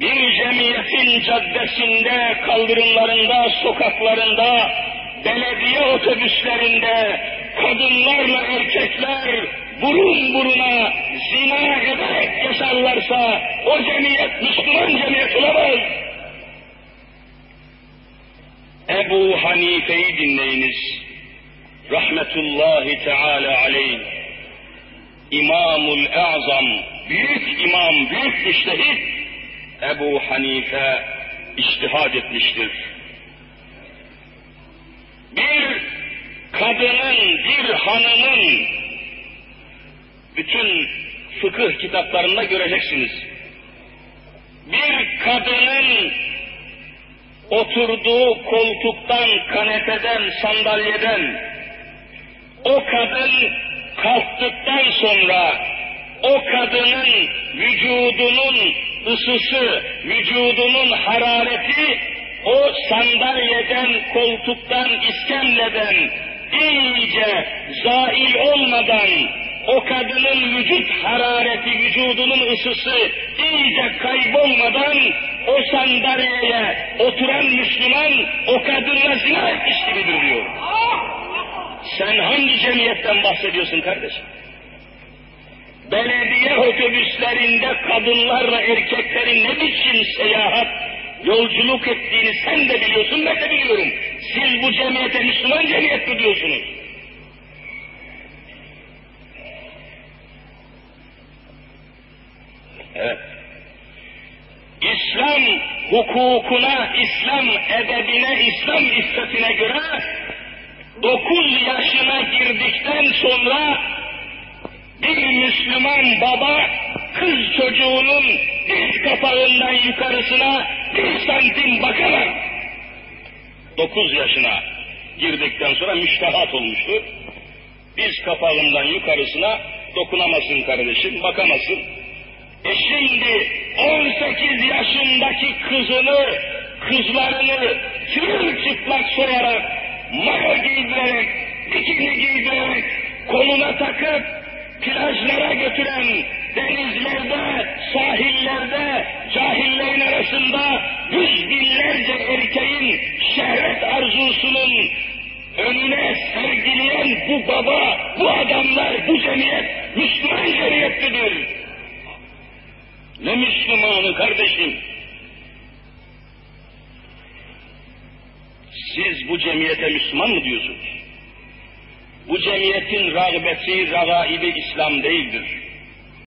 bir cemiyetin caddesinde, kaldırımlarında, sokaklarında, belediye otobüslerinde kadınlarla erkekler burun buruna zina ederek yaşarlarsa o cemiyet Müslüman cemiyet olamaz. Ebu Hanife'yi dinleyiniz. Rahmetullahi Teala aleyh. İmamul Azam, büyük imam, büyük müştehit Ebu Hanife iştihad etmiştir. Bir kadının, bir hanımın bütün fıkıh kitaplarında göreceksiniz. Bir kadının oturduğu koltuktan, kanepeden, sandalyeden o kadın kalktıktan sonra o kadının vücudunun ısısı, vücudunun harareti o sandalyeden, koltuktan, iskemleden iyice zail olmadan o kadının vücut harareti, vücudunun ısısı iyice kaybolmadan o sandalyeye oturan Müslüman o kadınla zina etmiş gibidir diyor. Sen hangi cemiyetten bahsediyorsun kardeşim? Belediye otobüslerinde kadınlarla erkeklerin ne biçim seyahat, yolculuk ettiğini sen de biliyorsun, ben de biliyorum. Siz bu cemiyete Müslüman cemiyet mi diyorsunuz? Evet. İslam hukukuna, İslam edebine, İslam iffetine göre dokuz yaşına girdikten sonra Müslüman baba kız çocuğunun diz kapağından yukarısına bir santim bakamaz. Dokuz yaşına girdikten sonra müştehat olmuştur. Diz kapağından yukarısına dokunamazsın kardeşim, bakamazsın. E şimdi 18 yaşındaki kızını, kızlarını çıplak soyarak, mayo giydirerek, bikini giydirerek, koluna takıp plajlara götüren, denizlerde, sahillerde, cahillerin arasında yüz binlerce erkeğin şehvet arzusunun önüne sergileyen bu baba, bu adamlar, bu cemiyet Müslüman cemiyetlidir. Ne Müslümanı kardeşim? Siz bu cemiyete Müslüman mı diyorsunuz? Bu cemiyetin rağbeti, ragaibi İslam değildir.